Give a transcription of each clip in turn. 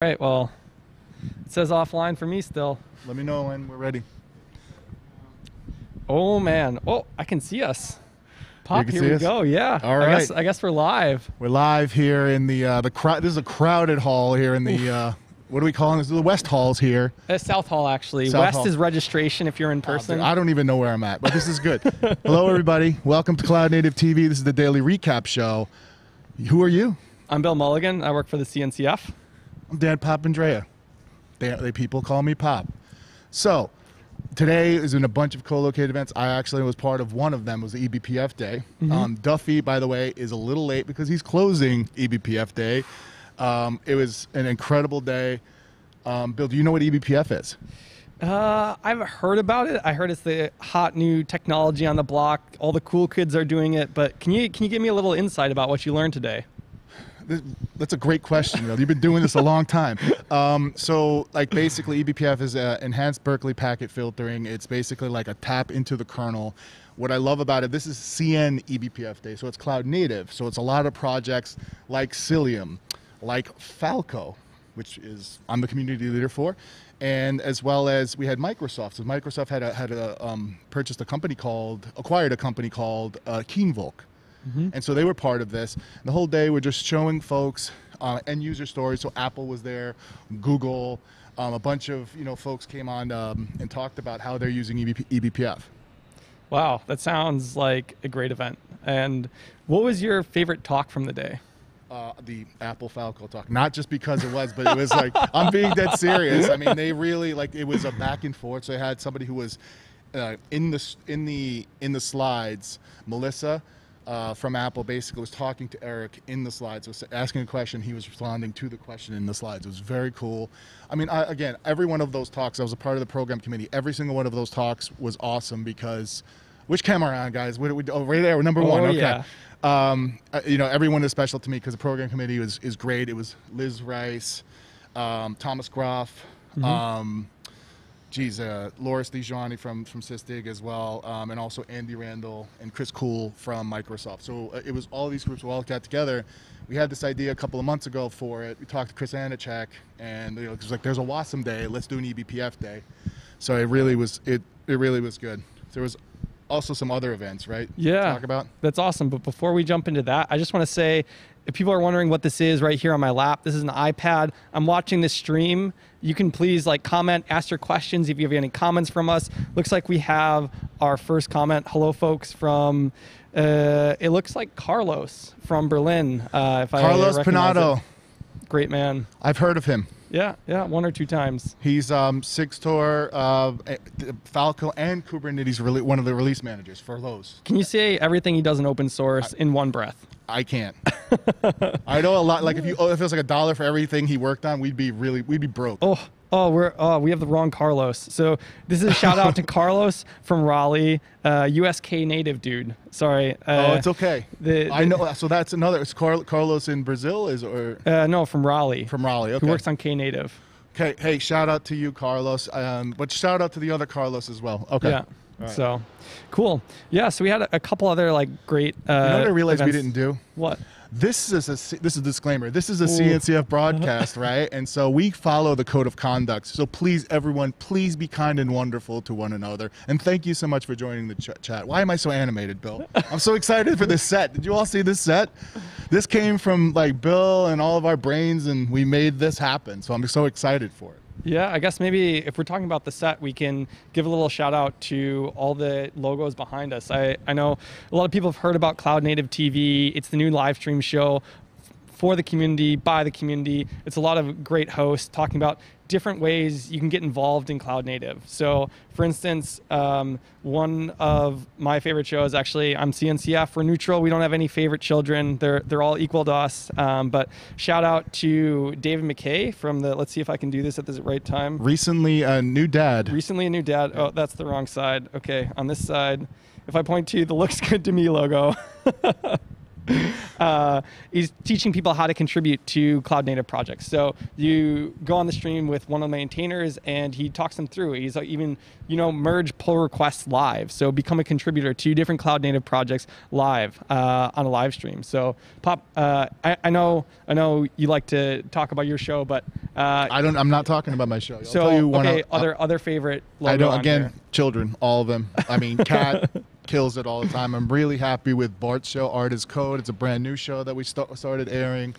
All right, well, it says offline for me still. Let me know when we're ready. Oh man. Oh, I can see us. Pop, here we us? go. Yeah. All I guess. I guess we're live. We're live here in the uh, the crowd. This is a crowded hall here in the uh, what are we calling this? The West Halls here. Uh, South Hall actually. South West Hall. is registration if you're in person. I don't even know where I'm at, but this is good. Hello, everybody. Welcome to Cloud Native TV. This is the daily recap show. Who are you? I'm Bill Mulligan. I work for the CNCF. I'm Dan Papandrea. They, they people call me Pop. So today is in a bunch of co-located events. I actually was part of one of them. It Was the EBPF day. Um, Duffie, by the way, is a little late because he's closing EBPF day. Um, it was an incredible day. Um, Bill, do you know what EBPF is? Uh, I've heard about it. I heard it's the hot new technology on the block. All the cool kids are doing it. But can you can you give me a little insight about what you learned today? That's a great question. You've been doing this a long time. Um, so, like, basically, eBPF is uh, enhanced Berkeley packet filtering. It's basically like a tap into the kernel. What I love about it, this is CN eBPF day, so it's cloud native. So it's a lot of projects like Cilium, like Falco, which is I'm the community leader for, and as well as we had Microsoft. So Microsoft had a, had a um, purchased a company called acquired a company called uh, Kinvolk. And so they were part of this. The whole day we're just showing folks uh, end user stories. So Apple was there, Google, um, a bunch of you know folks came on um, and talked about how they're using EBP, eBPF. Wow, that sounds like a great event. And what was your favorite talk from the day? Uh, the Apple Falco talk, not just because it was, but it was like I'm being dead serious. I mean, they really like it was a back and forth. So I had somebody who was uh, in the in the in the slides, Melissa. Uh, from Apple basically was talking to Eric in the slides, was asking a question. He was responding to the question in the slides. It was very cool. I mean, I, again, every one of those talks, I was a part of the program committee. Every single one of those talks was awesome because, which camera on, guys? What, what, oh, right there, number one. Oh, Okay. yeah. Um, uh, you know, everyone is special to me because the program committee was is great. It was Liz Rice, um, Thomas Graf, um, geez, uh, Loris Degioanni from from Sysdig as well, um, and also Andy Randall and Chris Kühl from Microsoft. So uh, it was all these groups we all got together. We had this idea a couple of months ago for it. We talked to Chris Aniszczyk, and you know, it was like, "There's a WASM day. Let's do an E EBPF day." So it really was it it really was good. There was also some other events, right? Yeah. talk about. That's awesome. But before we jump into that, I just want to say if people are wondering what this is right here on my lap, this is an iPad. I'm watching this stream. You can please like comment, ask your questions if you have any comments from us. Looks like we have our first comment. Hello, folks from. Uh, it looks like Carlos from Berlin. Uh, if I Carlos it. Panato. great man. I've heard of him. Yeah, yeah, one or two times. He's um, Sigstore, uh, eh, Falco, and Kubernetes one of the release managers for those. Can you say everything he does in open source in one breath? I can't. I know a lot. Like if you, oh, if it was like a dollar for everything he worked on, we'd be really, we'd be broke. Oh, oh, we're oh, we have the wrong Carlos. So this is a shout out to Carlos from Raleigh, uh, USK native dude. Sorry. Uh, oh, it's okay. the- I the- know. So that's another. It's Car- Carlos in Brazil, is or Uh, no, from Raleigh. from Raleigh. Okay. Who works on Knative. okay. Hey, shout out to you, Carlos. Um, but shout out to the other Carlos as well. Okay. Yeah. All right. So, cool. Yeah. So we had a, a couple other like great. Uh, you know what I realized we didn't do? What? This is a C- this is a disclaimer. This is a Ooh. CNCF broadcast, right? And so we follow the code of conduct. So please, everyone, please be kind and wonderful to one another. And thank you so much for joining the ch- chat. Why am I so animated, Bill? I'm so excited for this set. Did you all see this set? This came from like Bill and all of our brains, and we made this happen. So I'm so excited for it. Yeah, I guess maybe if we're talking about the set, we can give a little shout out to all the logos behind us. I, I know a lot of people have heard about Cloud Native TV. It's the new live stream show for the community, by the community. It's a lot of great hosts talking about different ways you can get involved in Cloud Native. So, for instance, um, one of my favorite shows, actually, I'm CNCF. We're neutral. We don't have any favorite children. They're they're all equal to us. Um, but shout out to David McKay from the. Let's see if I can do this at the right time. Recently, a new dad. Recently, a new dad. Oh, that's the wrong side. Okay, on this side, if I point to the looks good to me logo. uh, he's teaching people how to contribute to cloud native projects. So you go on the stream with one of the maintainers, and he talks them through. He's like even you know merge pull requests live. So become a contributor to different cloud native projects live uh, on a live stream. So pop, uh, I, I know I know you like to talk about your show, but uh, I don't. I'm not talking about my show. I'll so tell you one okay, of- other other favorite. Logo I don't. on Again, here. children, all of them. I mean, Cat kills it all the time. I'm really happy with Bart's show, Art is Code. It's a brand new show that we st- started airing.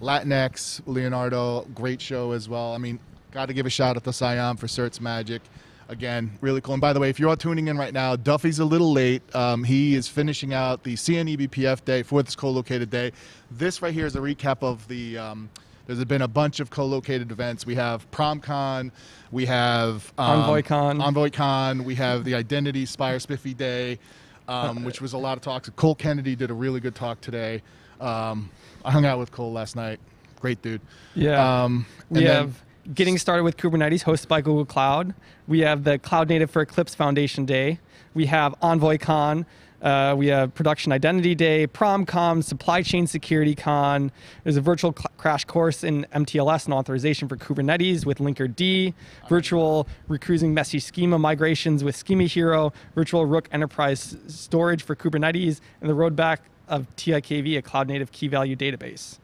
Latinx, Leonardo, great show as well. I mean, got to give a shout out to Saiyam for Certs Magic. Again, really cool. And by the way, if you're all tuning in right now, Duffie's a little late. Um, he is finishing out the CNEBPF day for this co-located day. This right here is a recap of the. Um, there's been a bunch of co-located events. We have PromCon, we have um, EnvoyCon. EnvoyCon, we have the Identity Spire SPIFFE Day, um, which was a lot of talks. Cole Kennedy did a really good talk today. Um, I hung out with Cole last night. Great dude. Yeah. Um, we then- have getting started with Kubernetes hosted by Google Cloud. We have the Cloud Native for Eclipse Foundation Day. We have EnvoyCon. Uh, we have Production Identity Day, PromCon, Supply Chain Security Con. There's a virtual cl- crash course in MTLS and authorization for Kubernetes with Linkerd, virtual recruiting messy schema migrations with Schema Hero, virtual Rook Enterprise storage for Kubernetes, and the roadback of TIKV, a cloud native key value database.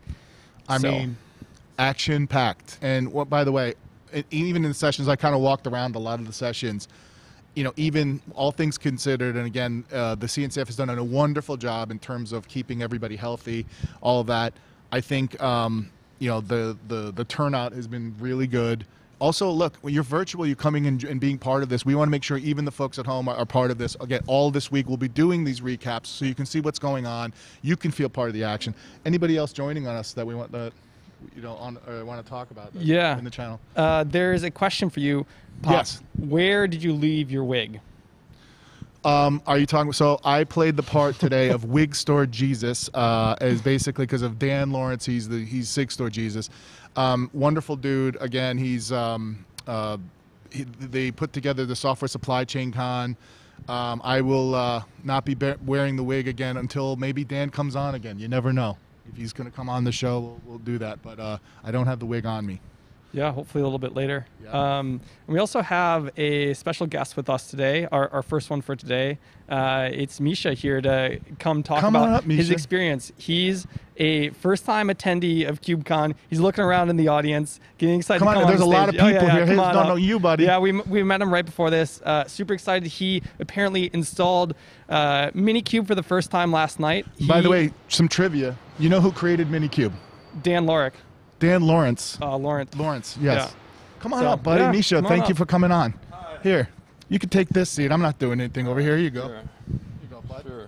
I So- mean, action packed. And what, by the way, even in the sessions, I kind of walked around a lot of the sessions. You know, even all things considered, and again, uh, the CNCF has done a wonderful job in terms of keeping everybody healthy, all of that. I think, um, you know, the, the, the turnout has been really good. Also, look, when you're virtual, you're coming in and being part of this. We want to make sure even the folks at home are, are part of this. Again, all this week we'll be doing these recaps so you can see what's going on. You can feel part of the action. Anybody else joining on us that we want that you know on or want to talk about? that- Yeah. in the channel. Uh, there's a question for you. Pop. Yes. Where did you leave your wig? Um, are you talking? So I played the part today of Wig Store Jesus, uh, as basically because of Dan Lorenc. He's the he's Sigstore Jesus. Um, wonderful dude. Again, he's um, uh, he, they put together the software supply chain con. Um, I will uh, not be- wearing the wig again until maybe Dan comes on again. You never know. If he's going to come on the show, we'll, we'll do that. But uh, I don't have the wig on me. Yeah, hopefully a little bit later. Yeah. Um, and we also have a special guest with us today, our, our first one for today. Uh, it's Misha here to come talk Come about up, his experience. He's a first-time attendee of KubeCon. He's looking around in the audience, getting excited. Come on, come there's on a lot of Oh, yeah, people yeah, here. Hey, on no, you, buddy. Yeah, we, we met him right before this. Uh, super excited. He apparently installed uh, Minikube for the first time last night. By the way, some trivia. You know who created Minikube? Dan Lorenc, Dan Lawrence. uh, Lawrence. Lawrence, yes. Yeah. Come on So, up, buddy. yeah, Misha, come on thank you for coming on. Here, you can take this seat. I'm not doing anything over here. You go. Here you go, bud. Sure.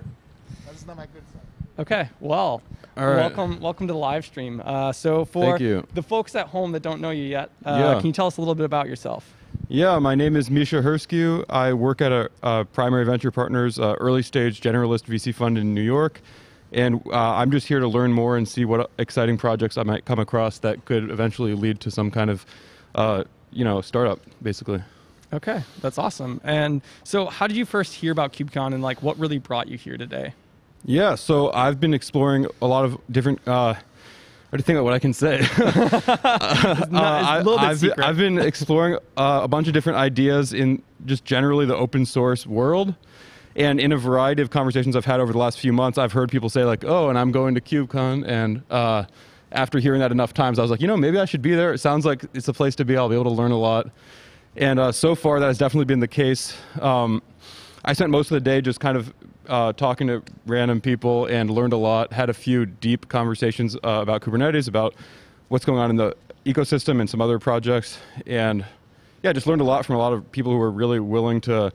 That's not my good side. Okay, well, All right. welcome, welcome to the live stream. Uh, so for Thank you. the folks at home that don't know you yet, uh, Yeah. can you tell us a little bit about yourself? Yeah, my name is Misha Herskew. I work at a, a Primary Venture Partners uh, early stage generalist VC fund in New York. And uh, I'm just here to learn more and see what exciting projects I might come across that could eventually lead to some kind of, uh, you know, startup, basically. Okay, that's awesome. And so, how did you first hear about KubeCon, and like, what really brought you here today? Yeah, so I've been exploring a lot of different. Uh, what do you think about what I can say? Not- it's a little bit have secret. I've been exploring uh, a bunch of different ideas in just generally the open source world. And in a variety of conversations I've had over the last few months, I've heard people say, like, oh, and I'm going to KubeCon. And uh, after hearing that enough times, I was like, you know, maybe I should be there. It sounds like it's a place to be. I'll be able to learn a lot. And uh, so far, that has definitely been the case. Um, I spent most of the day just kind of uh, talking to random people and learned a lot. Had a few deep conversations uh, about Kubernetes, about what's going on in the ecosystem and some other projects. And yeah, just learned a lot from a lot of people who were really willing to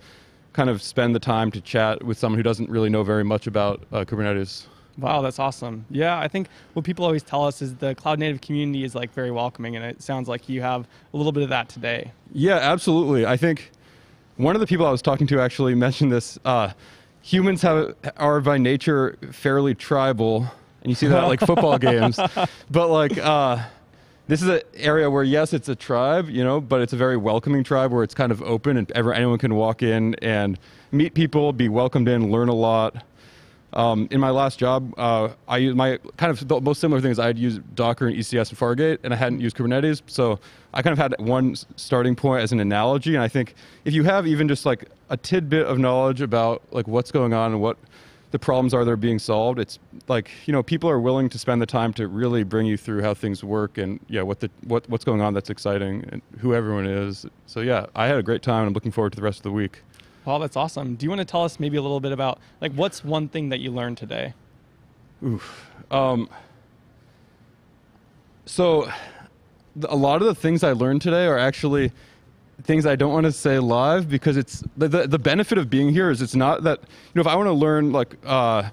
kind of spend the time to chat with someone who doesn't really know very much about uh, Kubernetes. Wow, that's awesome. Yeah, I think what people always tell us is the cloud native community is like very welcoming, and it sounds like you have a little bit of that today. Yeah, absolutely. I think one of the people I was talking to actually mentioned this. Uh, humans have are by nature fairly tribal, and you see that at like football games. But like, uh, this is an area where yes, it's a tribe, you know, but it's a very welcoming tribe where it's kind of open and ever anyone can walk in and meet people, be welcomed in, learn a lot. Um, in my last job, uh, I use my kind of the most similar thing is I'd use Docker and ECS and Fargate, and I hadn't used Kubernetes. So I kind of had one starting point as an analogy. And I think if you have even just like a tidbit of knowledge about like what's going on and what the problems are they're being solved, it's like you know people are willing to spend the time to really bring you through how things work and yeah what the what what's going on that's exciting and who everyone is. So yeah, I had a great time and I'm looking forward to the rest of the week. Well, that's awesome. Do you want to tell us maybe a little bit about like what's one thing that you learned today? Um, so, a lot of the things I learned today are actually things I don't want to say live because it's the, the, the benefit of being here is it's not that, you know, if I want to learn like uh,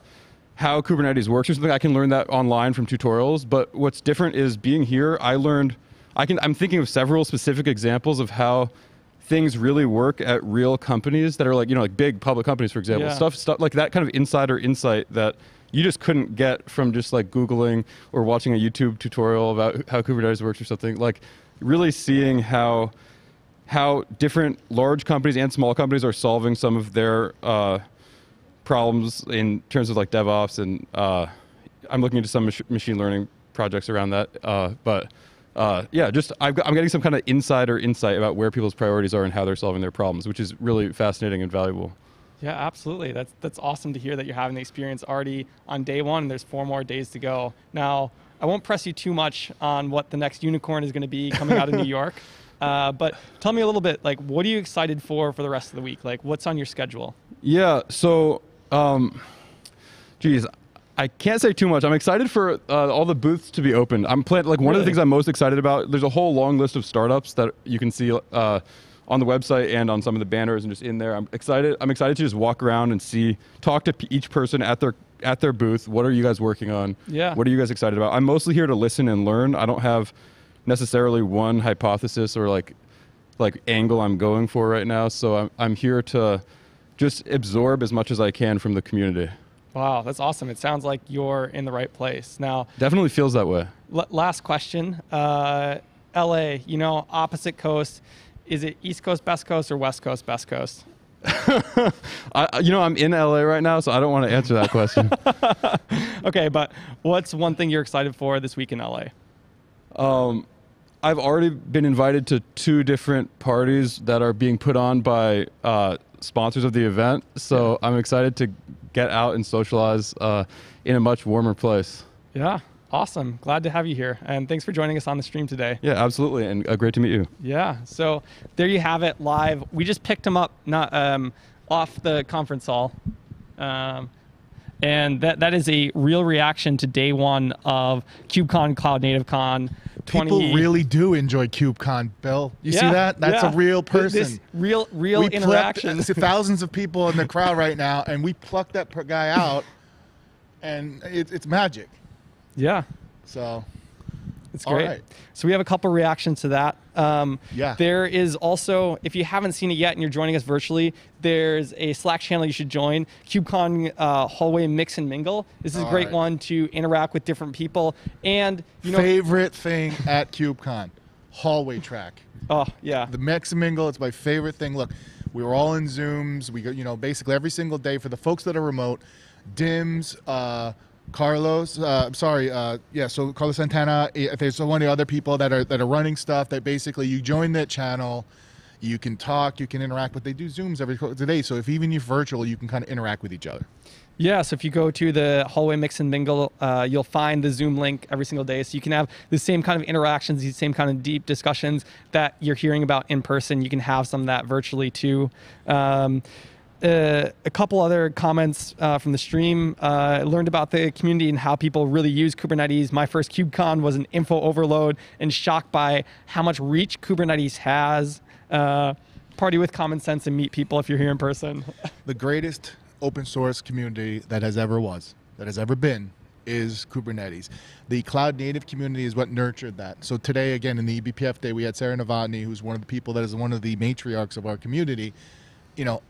how Kubernetes works or something, I can learn that online from tutorials. But what's different is being here, I learned, I can, I'm thinking of several specific examples of how things really work at real companies that are like, you know, like big public companies, for example. Yeah. Stuff, stuff like that kind of insider insight that you just couldn't get from just like Googling or watching a YouTube tutorial about how Kubernetes works or something. Like really seeing how how different large companies and small companies are solving some of their uh, problems in terms of like DevOps and uh, I'm looking into some mach- machine learning projects around that. Uh, but uh, yeah, just I've got, I'm getting some kind of insider insight about where people's priorities are and how they're solving their problems, which is really fascinating and valuable. Yeah, absolutely. That's that's awesome to hear that you're having the experience already on day one. And there's four more days to go. Now, I won't press you too much on what the next unicorn is going to be coming out of New York, uh, but tell me a little bit. Like, what are you excited for for the rest of the week? Like, what's on your schedule? Yeah. So, um, geez, I can't say too much. I'm excited for uh, all the booths to be opened. I'm like one of the things I'm most excited about. There's a whole long list of startups that you can see uh, on the website and on some of the banners and just in there. I'm excited. I'm excited to just walk around and see, talk to p- each person at their at their booth. What are you guys working on? Yeah. What are you guys excited about? I'm mostly here to listen and learn. I don't have necessarily one hypothesis or like like angle I'm going for right now. So I'm I'm here to just absorb as much as I can from the community. Wow, that's awesome. It sounds like you're in the right place. Now, Definitely feels that way. l- last question. Uh, LA, you know, opposite coast. Is it East Coast, Best Coast, or West Coast, Best Coast? I, you know, I'm in LA right now, so I don't want to answer that question. Okay, but what's one thing you're excited for this week in LA? um, I've already been invited to two different parties that are being put on by uh, sponsors of the event, so I'm excited to get out and socialize uh, in a much warmer place. Yeah, awesome. Glad to have you here. And thanks for joining us on the stream today. Yeah, absolutely, and uh, great to meet you. Yeah, so there you have it live. We just picked him up not um, off the conference hall. Um, and that, that is a real reaction to day one of KubeCon Cloud Native Con 20. People really do enjoy KubeCon, Bill. You see that? That's yeah. a real person. This real, real we plucked- interaction. there's thousands of people in the crowd right now, and we plucked that guy out, and it, it's magic. yeah, So it's great. right. So we have a couple reactions to that. Um, Yeah. There is also, if you haven't seen it yet and you're joining us virtually, there's a Slack channel you should join. KubeCon uh, Hallway Mix and Mingle. This is a great right. one to interact with different people. And, you know, favorite thing at KubeCon, hallway track. oh, yeah. The mix and mingle, it's my favorite thing. Look, we were all in Zooms. We go, you know, basically every single day for the folks that are remote, Dims, uh, Carlos, uh, I'm sorry, uh, yeah, so Carlos Santana, eh, there's one of the other people that are that are running stuff that basically you join that channel, you can talk, you can interact, but they do Zooms every day. So if even you're virtual, you can kind of interact with each other. Yeah, so if you go to the hallway mix and mingle, uh, you'll find the Zoom link every single day. So you can have the same kind of interactions, these same kind of deep discussions that you're hearing about in person. You can have some of that virtually too. Um, uh, a couple other comments uh, from the stream. Uh, learned about the community and how people really use Kubernetes. My first KubeCon was an info overload and shocked by how much reach Kubernetes has. Uh, party with common sense and meet people if you're here in person. the greatest open source community that has ever was, that has ever been, is Kubernetes. The cloud native community is what nurtured that. So today, again, in the eBPF day, we had Sarah Novotny, who's one of the people that is one of the matriarchs of our community. You know,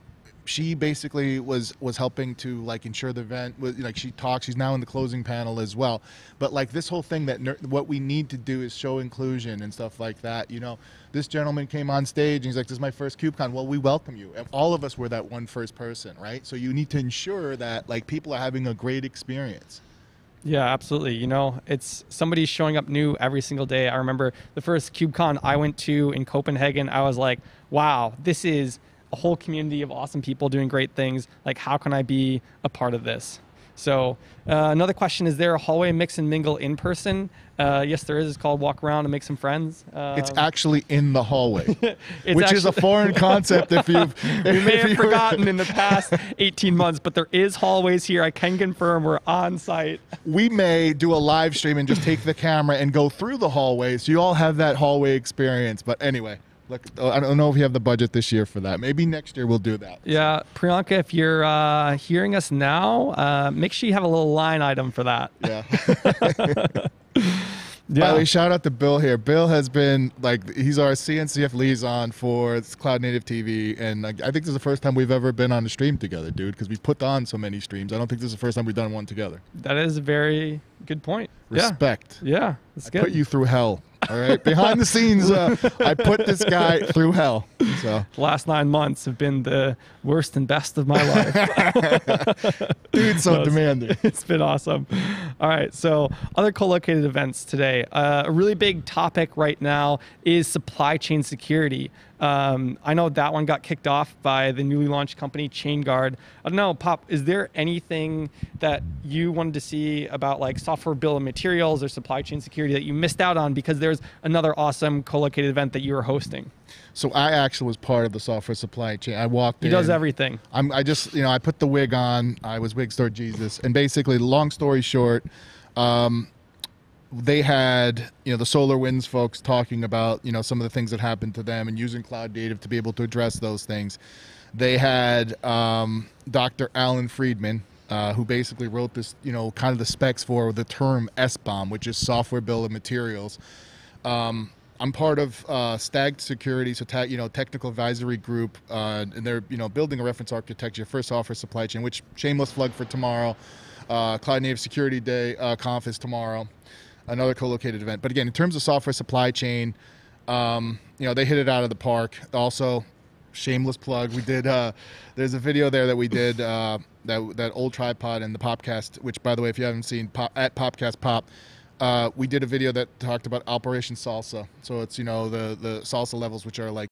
she basically was was helping to like ensure the event. Was, like she talks. She's now in the closing panel as well. But like this whole thing that what we need to do is show inclusion and stuff like that. You know, this gentleman came on stage and he's like, "This is my first KubeCon." Well, we welcome you. And all of us were that one first person, right? So you need to ensure that like people are having a great experience. Yeah, absolutely. You know, it's somebody showing up new every single day. I remember the first KubeCon I went to in Copenhagen. I was like, wow, this is a whole community of awesome people doing great things. Like, how can I be a part of this? So, uh, another question is there a hallway mix and mingle in person? Uh, yes, there is. It's called Walk Around and Make Some Friends. Um, It's actually in the hallway, which is a foreign concept. If you've, we may have forgotten in the past 18 months, but there is hallways here. I can confirm we're on site. we may do a live stream and just take the camera and go through the hallway so you all have that hallway experience but anyway look i don't know if we have the budget this year for that. Maybe next year we'll do that. Yeah, Priyanka, if you're uh, hearing us now, uh, make sure you have a little line item for that. yeah. By the way shout out to bill here. Bill has been like he's our cncf liaison for cloud native tv and like, i think this is the first time we've ever been on a stream together dude because we've put on so many streams. I don't think this is the first time we've done one together. That is a very good point. respect. Yeah, yeah, that's I good. put you through hell all right behind the scenes uh, i put this guy through hell so the last nine months have been the worst and best of my life. dude so No, it's- demanding it's been awesome. All right, so other co-located events today. Uh, a really big topic right now is supply chain security. Um, I know that one got kicked off by the newly launched company ChainGuard. I don't know, Pop. Is there anything that you wanted to see about like software bill of materials or supply chain security that you missed out on because there's another awesome co-located event that you were hosting? So I actually was part of the software supply chain. I walked He in. does everything. I'm, I just, you know, I put the wig on. I was wig store Jesus, and basically, long story short, um, they had, you know, the Solar Winds folks talking about, you know, some of the things that happened to them and using cloud native to be able to address those things. They had um, Dr. Allan Friedman, uh, who basically wrote this, you know, kind of the specs for the term s-bomb which is software bill of materials. Um, I'm part of uh, Stag Security, so te- you know, technical advisory group, uh, and they're you know building a reference architecture for software supply chain. Which shameless plug for tomorrow, uh, Cloud Native Security Day uh, conf is tomorrow, another co-located event. But again, in terms of software supply chain, um, you know, they hit it out of the park. Also, shameless plug, we did. Uh, there's a video there that we did uh, that that old tripod and the Popcast. Which, by the way, if you haven't seen pop, at Popcast Pop uh, we did a video that talked about Operation SLSA. So it's you know the the SLSA levels, which are like